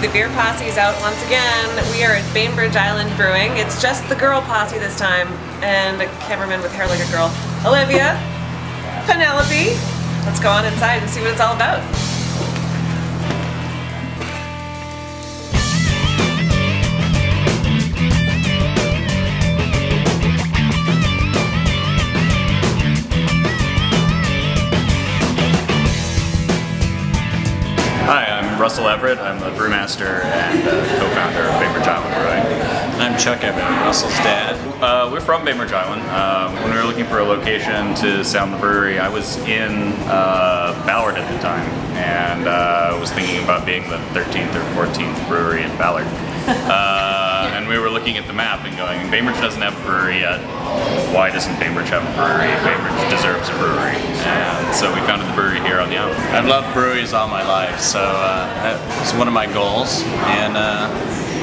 The beer posse is out once again. We are at Bainbridge Island Brewing. It's just the girl posse this time, and a cameraman with hair like a girl. Olivia, Penelope. Let's go on inside and see what it's all about. I'm Russell Everett. I'm the brewmaster and uh, co-founder of Bainbridge Island Brewing. I'm Chuck Everett, Russell's dad. Uh, we're from Bainbridge Island. Um, when we were looking for a location to sound the brewery, I was in uh, Ballard at the time and uh, was thinking about being the 13th or 14th brewery in Ballard. looking at the map and going, Bainbridge doesn't have a brewery yet. Why doesn't Bainbridge have a brewery? Bainbridge deserves a brewery. And so we founded the brewery here on the island. I've loved breweries all my life, so uh, that was one of my goals. And uh,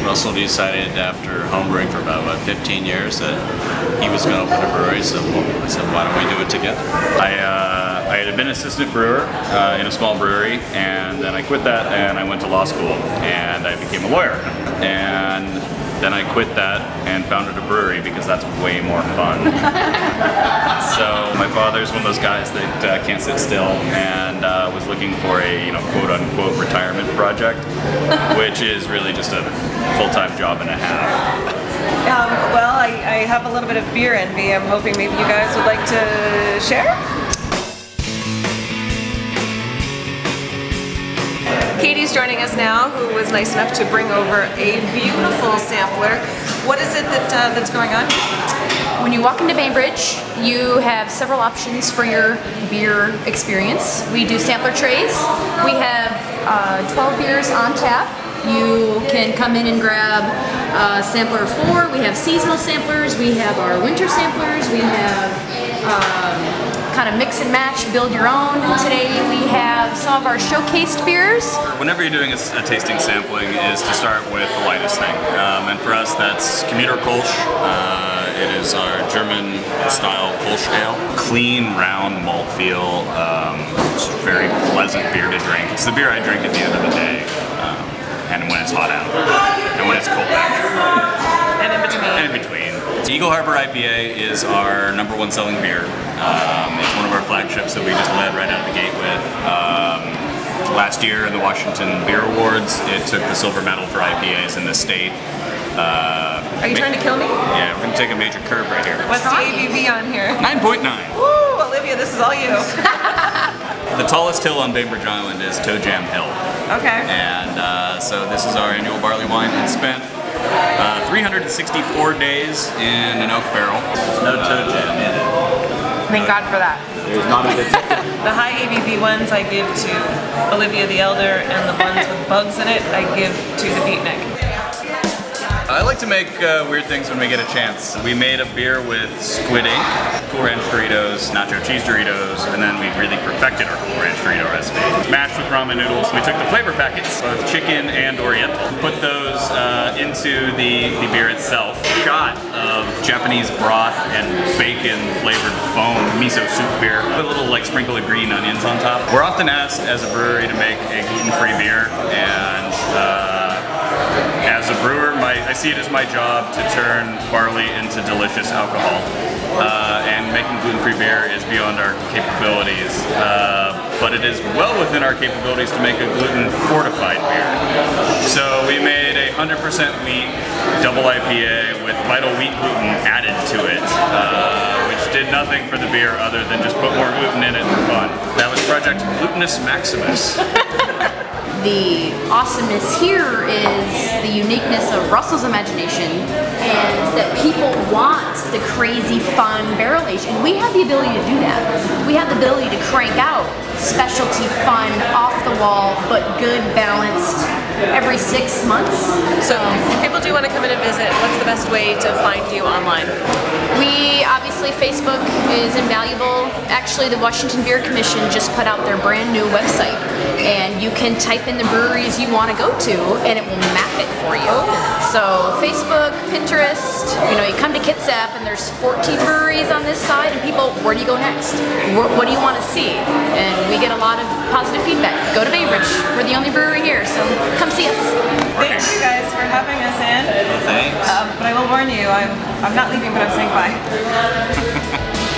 Russell decided after homebrewing for about what, 15 years that he was going to open a brewery. So I said, why don't we do it together? I, uh, I had been assistant brewer uh, in a small brewery, and then I quit that and I went to law school and I became a lawyer. And then I quit that and founded a brewery because that's way more fun. so my father's one of those guys that uh, can't sit still and uh, was looking for a you know quote unquote retirement project, which is really just a full-time job and a half. Um, well, I, I have a little bit of beer envy. I'm hoping maybe you guys would like to share. Katie's joining us now, who was nice enough to bring over a beautiful sampler. What is it that uh, that's going on? When you walk into Bainbridge, you have several options for your beer experience. We do sampler trays. We have uh, 12 beers on tap. You can come in and grab a sampler four. We have seasonal samplers. We have our winter samplers. We have um, kind of mix and match, build your own. Today we have some of our showcased beers. Whenever you're doing a, a tasting sampling is to start with the lightest thing. Um, and for us that's Commuter Kolsch. Uh, it is our German style Kolsch ale. Clean, round malt feel. Um, it's very pleasant beer to drink. It's the beer I drink at the end of the day. Um, and when it's hot out. And when it's cold out. And in between. And in between. Eagle Harbor IPA is our number one selling beer. Um, it's one of our flagships that we just led right out of the gate with. Um, last year in the Washington Beer Awards, it took the silver medal for IPAs in the state. Uh, Are you trying to kill me? Yeah, we're gonna take a major curve right here. What's the ABV on here? 9.9. Woo, Olivia, this is all you. The tallest hill on Bainbridge Island is Toe Jam Hill. Okay. And uh, so this is our annual barley wine. It's spent uh, 364 days in an oak barrel. No toe jam in it. Thank uh, God for that. There's not a good The high ABV ones I give to Olivia the Elder, and the ones with bugs in it I give to the beatnik. I like to make uh, weird things when we get a chance. We made a beer with squid ink, Cool Ranch Doritos, nacho cheese Doritos, and then we really perfected our Cool Ranch Dorito recipe. Mashed with ramen noodles. We took the flavor packets, both chicken and oriental, put those uh, into the, the beer itself. Shot of Japanese broth and bacon flavored foam miso soup beer. Put a little like sprinkle of green onions on top. We're often asked as a brewery to make a gluten-free beer, and uh, see it as my job to turn barley into delicious alcohol. Uh, and making gluten-free beer is beyond our capabilities. Uh, but it is well within our capabilities to make a gluten-fortified beer. So we made a 100% wheat double IPA with vital wheat gluten added to it, uh, which did nothing for the beer other than just put more gluten in it for fun. That was Project Glutinous Maximus. The awesomeness here is the uniqueness of Russell's imagination and that people want the crazy fun barrel age and we have the ability to do that. We have the ability to crank out specialty fun, off the wall, but good balanced every six months. So if people do want to come in and visit, what's the best way to find you online? Obviously, Facebook is invaluable. Actually, the Washington Beer Commission just put out their brand new website, and you can type in the breweries you want to go to, and it will map it for you. Oh. So Facebook, Pinterest, you know, you come to Kitsap, and there's 14 breweries on this side, and people, where do you go next? what do you want to see? And we get a lot of positive feedback. Go to Bainbridge. We're the only brewery here, so come see us. Thank you guys, for having us in. Thanks. Um, but I will warn you, I'm, I'm not leaving, but I'm saying bye. ハハハ。